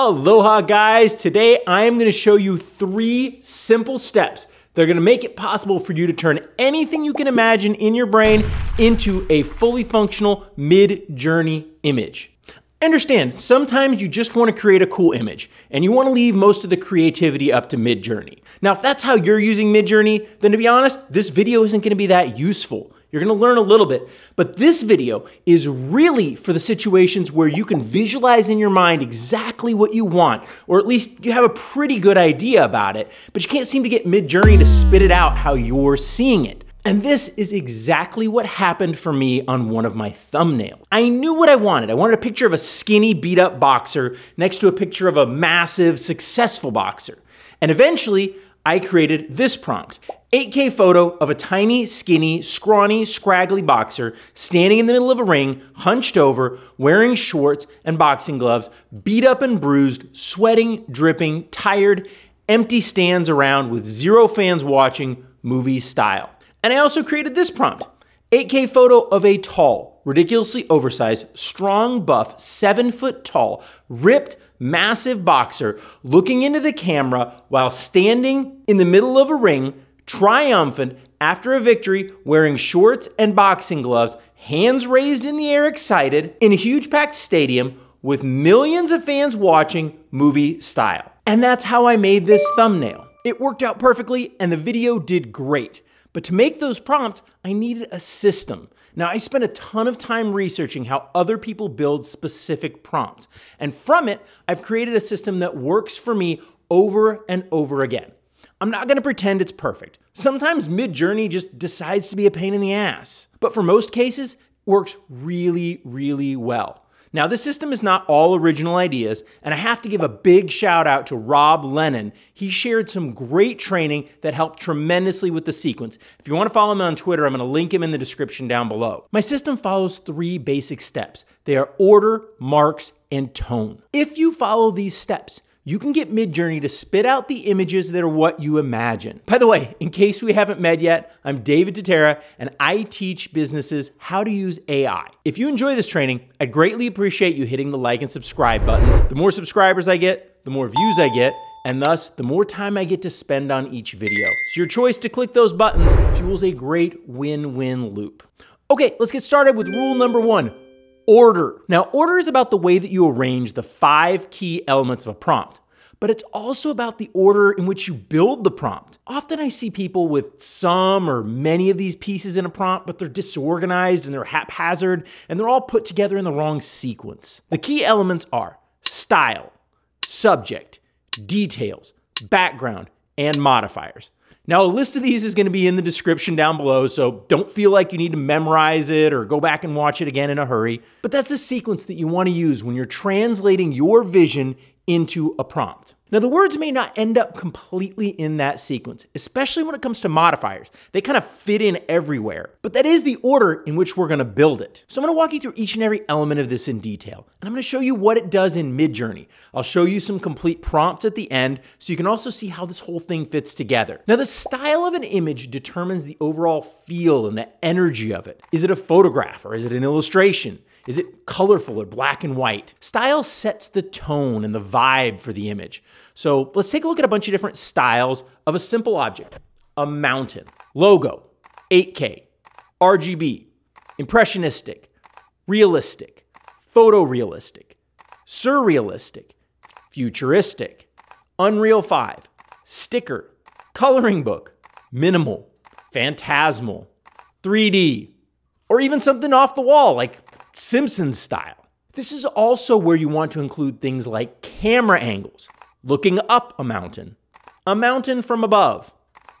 Aloha guys, today I am gonna show you three simple steps that are gonna make it possible for you to turn anything you can imagine in your brain into a fully functional Midjourney image. Understand, sometimes you just wanna create a cool image and you wanna leave most of the creativity up to Midjourney. Now, if that's how you're using Midjourney, then to be honest, this video isn't gonna be that useful. You're gonna learn a little bit, but this video is really for the situations where you can visualize in your mind exactly what you want, or at least you have a pretty good idea about it, but you can't seem to get Midjourney to spit it out how you're seeing it. And this is exactly what happened for me on one of my thumbnails. I knew what I wanted. I wanted a picture of a skinny, beat up boxer next to a picture of a massive, successful boxer. And eventually, I created this prompt 8K photo of a tiny, skinny, scrawny, scraggly boxer standing in the middle of a ring, hunched over, wearing shorts and boxing gloves, beat up and bruised, sweating, dripping, tired, empty stands around with zero fans watching, movie style. And I also created this prompt 8K photo of a tall, ridiculously oversized, strong, buff, seven foot tall, ripped, massive boxer looking into the camera while standing in the middle of a ring triumphant after a victory, wearing shorts and boxing gloves, hands raised in the air, excited, in a huge packed stadium with millions of fans watching movie style. And that's how I made this thumbnail. It worked out perfectly and the video did great. But to make those prompts, I needed a system. Now, I spent a ton of time researching how other people build specific prompts. And from it, I've created a system that works for me over and over again. I'm not gonna pretend it's perfect. Sometimes Midjourney just decides to be a pain in the ass. But for most cases, works really, really well. Now, this system is not all original ideas, and I have to give a big shout out to Rob Lennon. He shared some great training that helped tremendously with the sequence. If you want to follow him on Twitter, I'm going to link him in the description down below. My system follows three basic steps they are order, marks, and tone. If you follow these steps, you can get Midjourney to spit out the images that are what you imagine. By the way, in case we haven't met yet, I'm David Tatera and I teach businesses how to use AI. If you enjoy this training, I'd greatly appreciate you hitting the like and subscribe buttons. The more subscribers I get, the more views I get, and thus the more time I get to spend on each video. So your choice to click those buttons fuels a great win-win loop. Okay, let's get started with rule number one order. Now, order is about the way that you arrange the five key elements of a prompt but it's also about the order in which you build the prompt. Often I see people with some or many of these pieces in a prompt, but they're disorganized and they're haphazard and they're all put together in the wrong sequence. The key elements are style, subject, details, background, and modifiers. Now, a list of these is going to be in the description down below, so don't feel like you need to memorize it or go back and watch it again in a hurry. But that's a sequence that you want to use when you're translating your vision into a prompt. Now, the words may not end up completely in that sequence, especially when it comes to modifiers. They kind of fit in everywhere, but that is the order in which we're gonna build it. So I'm gonna walk you through each and every element of this in detail, and I'm gonna show you what it does in Midjourney. I'll show you some complete prompts at the end, so you can also see how this whole thing fits together. Now, the style of an image determines the overall feel and the energy of it. Is it a photograph or is it an illustration? Is it colorful or black and white? Style sets the tone and the vibe for the image. So let's take a look at a bunch of different styles of a simple object. A mountain, logo, 8K, RGB, impressionistic, realistic, photorealistic, surrealistic, futuristic, Unreal 5, sticker, coloring book, minimal, phantasmal, 3D, or even something off the wall like Simpsons style. This is also where you want to include things like camera angles, looking up a mountain, a mountain from above,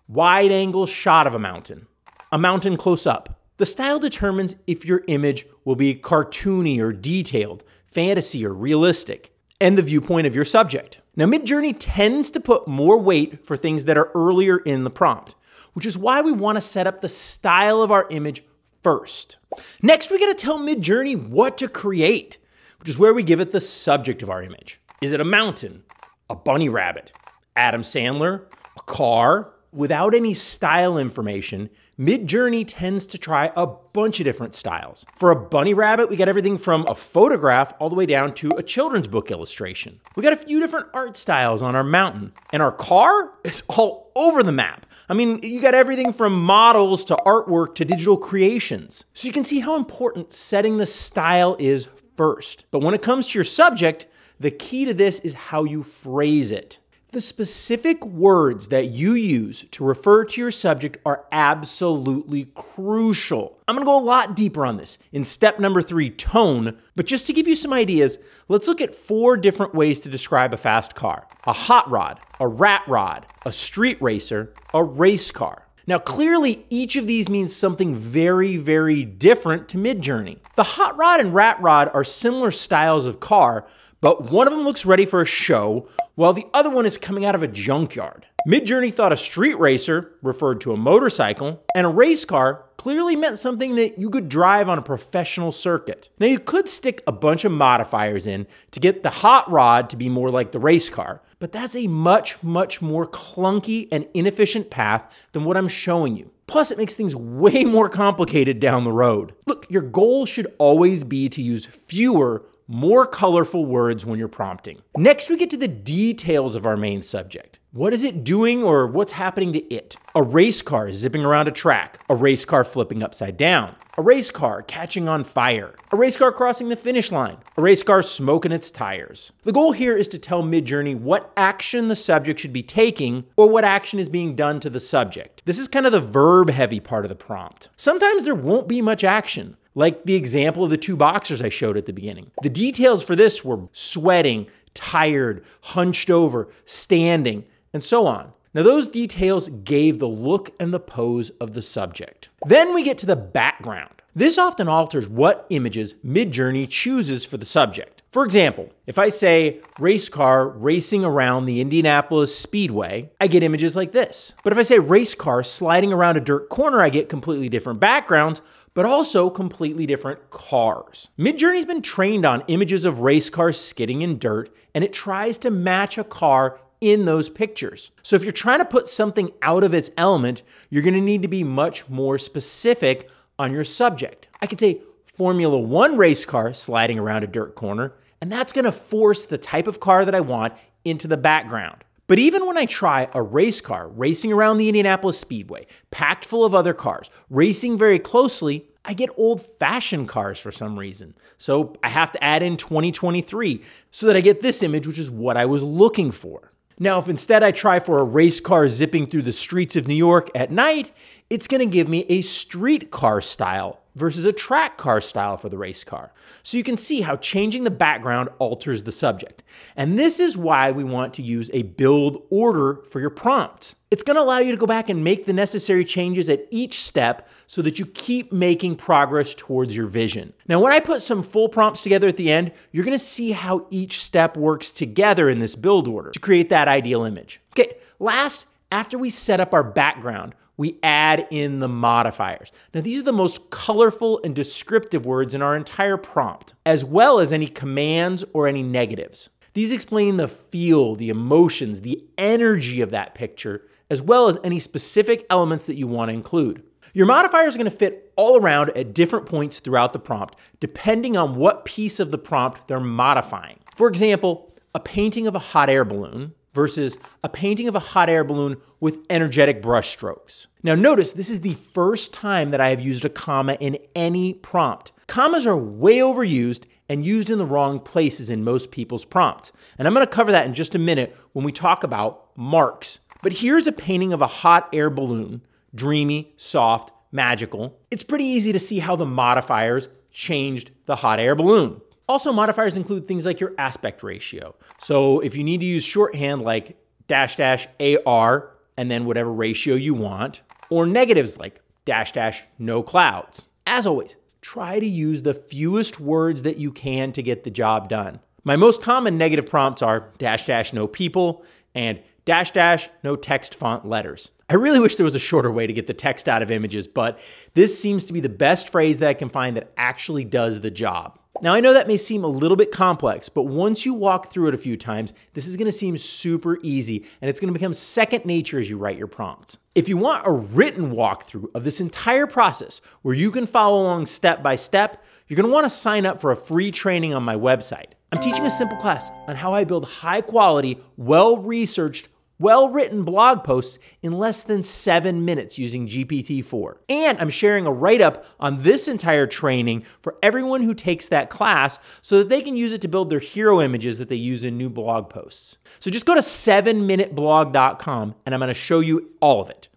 wide angle shot of a mountain, a mountain close up. The style determines if your image will be cartoony or detailed, fantasy or realistic, and the viewpoint of your subject. Now, Midjourney tends to put more weight for things that are earlier in the prompt, which is why we want to set up the style of our image first. Next, we gotta tell Midjourney what to create, which is where we give it the subject of our image. Is it a mountain, a bunny rabbit, Adam Sandler, a car, Without any style information, Midjourney tends to try a bunch of different styles. For a bunny rabbit, we got everything from a photograph all the way down to a children's book illustration. We got a few different art styles on our mountain. And our car is all over the map. I mean, you got everything from models to artwork to digital creations. So you can see how important setting the style is first. But when it comes to your subject, the key to this is how you phrase it. The specific words that you use to refer to your subject are absolutely crucial. I'm gonna go a lot deeper on this in step number three, tone, but just to give you some ideas, let's look at four different ways to describe a fast car a hot rod, a rat rod, a street racer, a race car. Now, clearly, each of these means something very, very different to Midjourney. The hot rod and rat rod are similar styles of car, but one of them looks ready for a show, while the other one is coming out of a junkyard. Midjourney thought a street racer referred to a motorcycle, and a race car clearly meant something that you could drive on a professional circuit. Now, you could stick a bunch of modifiers in to get the hot rod to be more like the race car, but that's a much, much more clunky and inefficient path than what I'm showing you. Plus, it makes things way more complicated down the road. Look, your goal should always be to use fewer more colorful words when you're prompting. Next, we get to the details of our main subject. What is it doing or what's happening to it? A race car zipping around a track, a race car flipping upside down, a race car catching on fire, a race car crossing the finish line, a race car smoking its tires. The goal here is to tell Midjourney what action the subject should be taking or what action is being done to the subject. This is kind of the verb heavy part of the prompt. Sometimes there won't be much action like the example of the two boxers I showed at the beginning. The details for this were sweating, tired, hunched over, standing, and so on. Now, those details gave the look and the pose of the subject. Then we get to the background. This often alters what images Midjourney chooses for the subject. For example, if I say race car racing around the Indianapolis Speedway, I get images like this. But if I say race car sliding around a dirt corner, I get completely different backgrounds, but also completely different cars. Midjourney's been trained on images of race cars skidding in dirt, and it tries to match a car in those pictures. So if you're trying to put something out of its element, you're gonna need to be much more specific on your subject. I could say Formula One race car sliding around a dirt corner, and that's gonna force the type of car that I want into the background. But even when I try a race car racing around the Indianapolis Speedway, packed full of other cars, racing very closely, I get old fashioned cars for some reason. So I have to add in 2023 so that I get this image, which is what I was looking for. Now, if instead I try for a race car zipping through the streets of New York at night, it's gonna give me a streetcar style versus a track car style for the race car. So you can see how changing the background alters the subject. And this is why we want to use a build order for your prompt. It's gonna allow you to go back and make the necessary changes at each step so that you keep making progress towards your vision. Now, when I put some full prompts together at the end, you're gonna see how each step works together in this build order to create that ideal image. Okay, last, after we set up our background, we add in the modifiers. Now, these are the most colorful and descriptive words in our entire prompt, as well as any commands or any negatives. These explain the feel, the emotions, the energy of that picture, as well as any specific elements that you want to include. Your modifiers are going to fit all around at different points throughout the prompt, depending on what piece of the prompt they're modifying. For example, a painting of a hot air balloon versus a painting of a hot air balloon with energetic brush strokes. Now notice this is the first time that I have used a comma in any prompt. Commas are way overused and used in the wrong places in most people's prompts. And I'm gonna cover that in just a minute when we talk about marks. But here's a painting of a hot air balloon, dreamy, soft, magical. It's pretty easy to see how the modifiers changed the hot air balloon. Also, modifiers include things like your aspect ratio. So if you need to use shorthand like dash dash AR and then whatever ratio you want, or negatives like dash dash no clouds. As always, try to use the fewest words that you can to get the job done. My most common negative prompts are dash dash no people and dash dash no text font letters. I really wish there was a shorter way to get the text out of images, but this seems to be the best phrase that I can find that actually does the job. Now, I know that may seem a little bit complex, but once you walk through it a few times, this is gonna seem super easy and it's gonna become second nature as you write your prompts. If you want a written walkthrough of this entire process where you can follow along step by step, you're gonna wanna sign up for a free training on my website. I'm teaching a simple class on how I build high quality, well researched, well written blog posts in less than seven minutes using GPT 4. And I'm sharing a write up on this entire training for everyone who takes that class so that they can use it to build their hero images that they use in new blog posts. So just go to 7minuteblog.com and I'm going to show you all of it.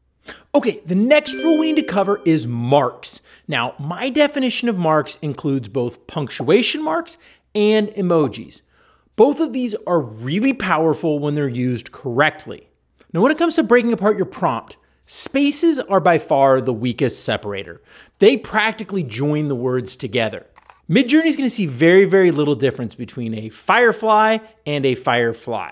Okay, the next rule we need to cover is marks. Now, my definition of marks includes both punctuation marks and emojis. Both of these are really powerful when they're used correctly. Now, when it comes to breaking apart your prompt, spaces are by far the weakest separator. They practically join the words together. Midjourney is going to see very, very little difference between a firefly and a firefly.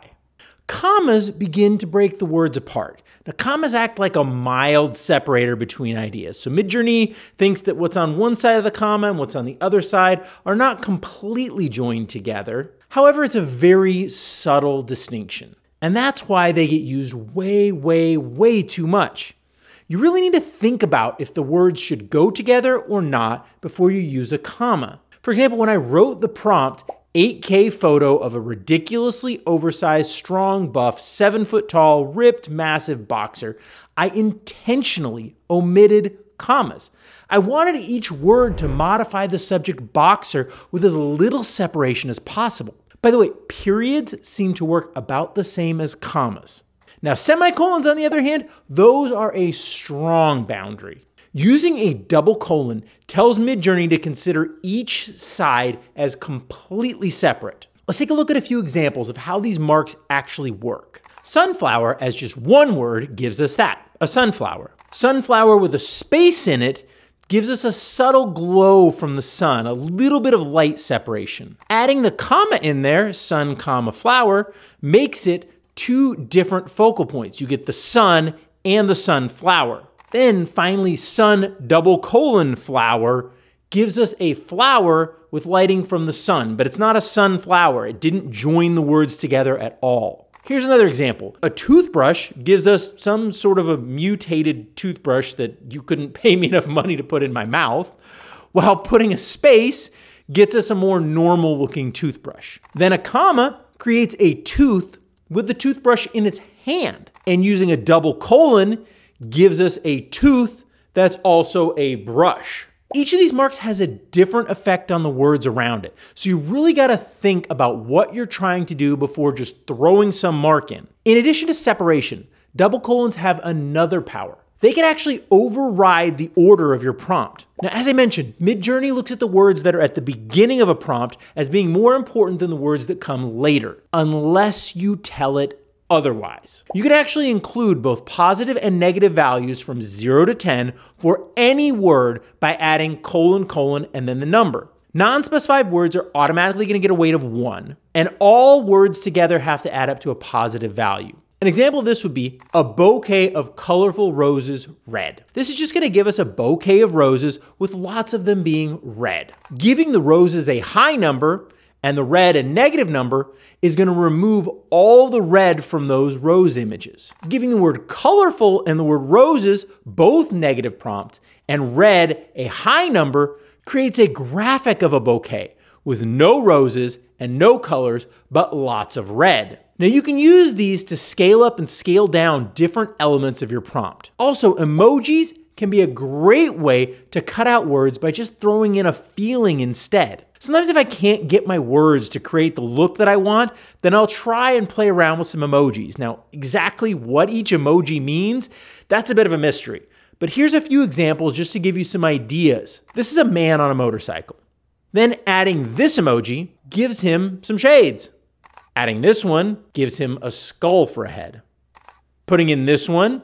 Commas begin to break the words apart. Now, commas act like a mild separator between ideas. So Midjourney thinks that what's on one side of the comma and what's on the other side are not completely joined together. However, it's a very subtle distinction. And that's why they get used way, way, way too much. You really need to think about if the words should go together or not before you use a comma. For example, when I wrote the prompt, 8K photo of a ridiculously oversized, strong, buff, seven foot tall, ripped, massive boxer, I intentionally omitted commas. I wanted each word to modify the subject boxer with as little separation as possible. By the way, periods seem to work about the same as commas. Now, semicolons, on the other hand, those are a strong boundary. Using a double colon tells Midjourney to consider each side as completely separate. Let's take a look at a few examples of how these marks actually work. Sunflower, as just one word, gives us that, a sunflower. Sunflower with a space in it gives us a subtle glow from the sun, a little bit of light separation. Adding the comma in there, sun comma flower, makes it two different focal points. You get the sun and the sunflower. Then finally, sun double colon flower gives us a flower with lighting from the sun, but it's not a sunflower. It didn't join the words together at all. Here's another example. A toothbrush gives us some sort of a mutated toothbrush that you couldn't pay me enough money to put in my mouth, while putting a space gets us a more normal looking toothbrush. Then a comma creates a tooth with the toothbrush in its hand. And using a double colon gives us a tooth that's also a brush. Each of these marks has a different effect on the words around it. So you really got to think about what you're trying to do before just throwing some mark in. In addition to separation, double colons have another power. They can actually override the order of your prompt. Now, as I mentioned, Midjourney looks at the words that are at the beginning of a prompt as being more important than the words that come later, unless you tell it otherwise. You can actually include both positive and negative values from 0 to 10 for any word by adding colon, colon, and then the number. Non-specified words are automatically going to get a weight of 1, and all words together have to add up to a positive value. An example of this would be a bouquet of colorful roses red. This is just gonna give us a bouquet of roses with lots of them being red. Giving the roses a high number and the red and negative number is going to remove all the red from those rose images. Giving the word colorful and the word roses both negative prompts and red a high number creates a graphic of a bouquet with no roses and no colors, but lots of red. Now you can use these to scale up and scale down different elements of your prompt. Also, emojis can be a great way to cut out words by just throwing in a feeling instead. Sometimes if I can't get my words to create the look that I want, then I'll try and play around with some emojis. Now, exactly what each emoji means, that's a bit of a mystery. But here's a few examples just to give you some ideas. This is a man on a motorcycle. Then adding this emoji gives him some shades. Adding this one gives him a skull for a head. Putting in this one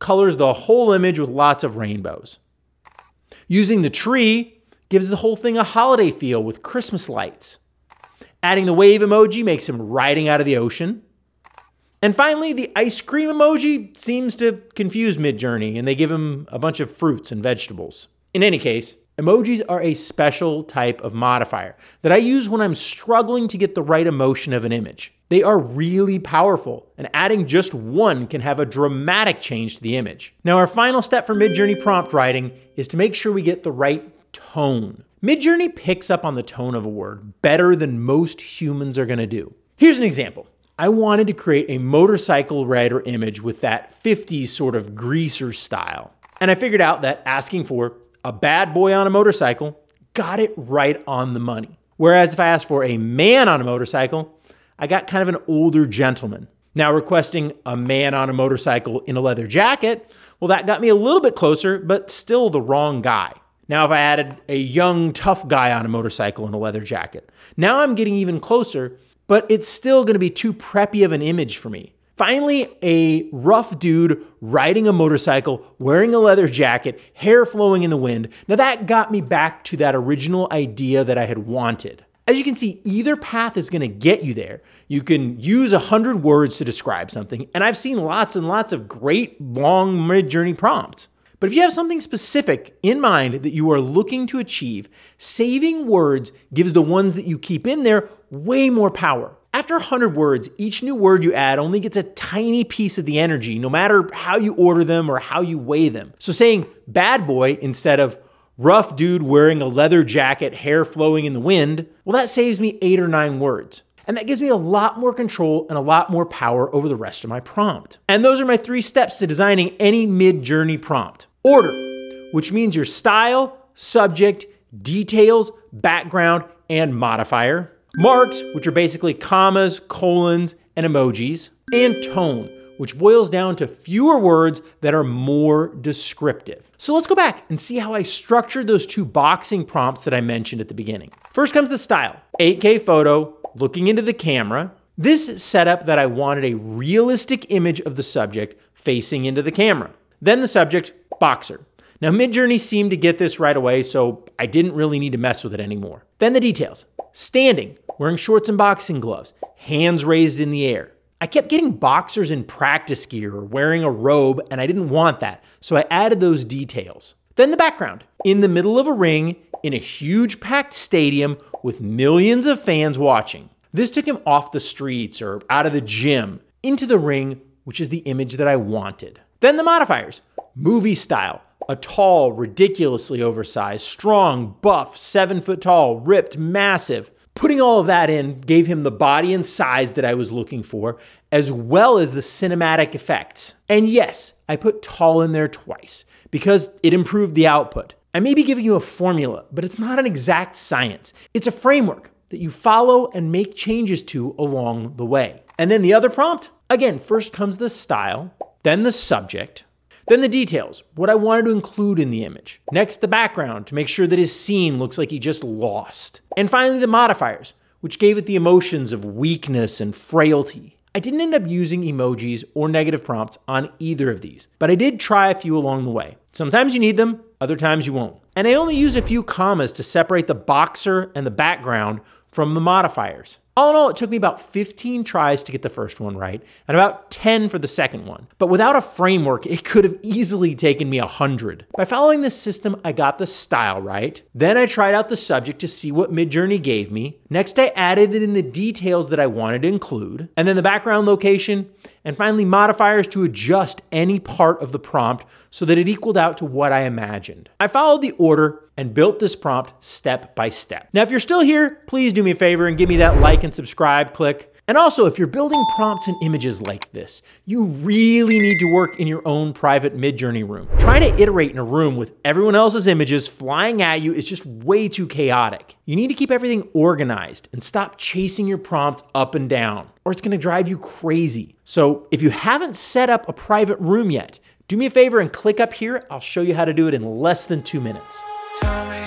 colors the whole image with lots of rainbows. Using the tree gives the whole thing a holiday feel with Christmas lights. Adding the wave emoji makes him riding out of the ocean. And finally, the ice cream emoji seems to confuse Midjourney and they give him a bunch of fruits and vegetables. In any case, Emojis are a special type of modifier that I use when I'm struggling to get the right emotion of an image. They are really powerful, and adding just one can have a dramatic change to the image. Now, our final step for Midjourney prompt writing is to make sure we get the right tone. Midjourney picks up on the tone of a word better than most humans are gonna do. Here's an example. I wanted to create a motorcycle rider image with that 50s sort of greaser style. And I figured out that asking for a bad boy on a motorcycle got it right on the money. Whereas if I asked for a man on a motorcycle, I got kind of an older gentleman. Now, requesting a man on a motorcycle in a leather jacket, well, that got me a little bit closer, but still the wrong guy. Now, if I added a young, tough guy on a motorcycle in a leather jacket, now I'm getting even closer, but it's still gonna be too preppy of an image for me. Finally, a rough dude riding a motorcycle, wearing a leather jacket, hair flowing in the wind. Now, that got me back to that original idea that I had wanted. As you can see, either path is going to get you there. You can use a 100 words to describe something, and I've seen lots and lots of great long Midjourney prompts. But if you have something specific in mind that you are looking to achieve, saving words gives the ones that you keep in there way more power. After 100 words, each new word you add only gets a tiny piece of the energy, no matter how you order them or how you weigh them. So saying bad boy instead of rough dude wearing a leather jacket, hair flowing in the wind, well, that saves me eight or nine words. And that gives me a lot more control and a lot more power over the rest of my prompt. And those are my three steps to designing any Midjourney prompt. Order, which means your style, subject, details, background, and modifier. Marks, which are basically commas, colons, and emojis. And tone, which boils down to fewer words that are more descriptive. So let's go back and see how I structured those two boxing prompts that I mentioned at the beginning. First comes the style 8K photo, looking into the camera. This setup that I wanted a realistic image of the subject facing into the camera. Then the subject, boxer. Now, Midjourney seemed to get this right away, so I didn't really need to mess with it anymore. Then the details standing, wearing shorts and boxing gloves, hands raised in the air. I kept getting boxers in practice gear or wearing a robe, and I didn't want that, so I added those details. Then the background in the middle of a ring in a huge packed stadium with millions of fans watching. This took him off the streets or out of the gym into the ring, which is the image that I wanted. Then the modifiers movie style, a tall, ridiculously oversized, strong, buff, seven foot tall, ripped, massive. Putting all of that in gave him the body and size that I was looking for, as well as the cinematic effects. And yes, I put tall in there twice because it improved the output. I may be giving you a formula, but it's not an exact science. It's a framework that you follow and make changes to along the way. And then the other prompt, again, first comes the style, then the subject, then the details, what I wanted to include in the image. Next, the background to make sure that his scene looks like he just lost. And finally, the modifiers, which gave it the emotions of weakness and frailty. I didn't end up using emojis or negative prompts on either of these, but I did try a few along the way. Sometimes you need them, other times you won't. And I only used a few commas to separate the boxer and the background from the modifiers. All in all, it took me about 15 tries to get the first one right, and about 10 for the second one. But without a framework, it could have easily taken me 100. By following this system, I got the style right. Then I tried out the subject to see what Midjourney gave me. Next, I added in the details that I wanted to include, and then the background location, and finally modifiers to adjust any part of the prompt so that it equaled out to what I imagined. I followed the order and built this prompt step by step. Now, if you're still here, please do me a favor and give me that like and subscribe click. And also, if you're building prompts and images like this, you really need to work in your own private Midjourney room. Trying to iterate in a room with everyone else's images flying at you is just way too chaotic. You need to keep everything organized and stop chasing your prompts up and down, or it's gonna drive you crazy. So if you haven't set up a private room yet, do me a favor and click up here. I'll show you how to do it in less than two minutes time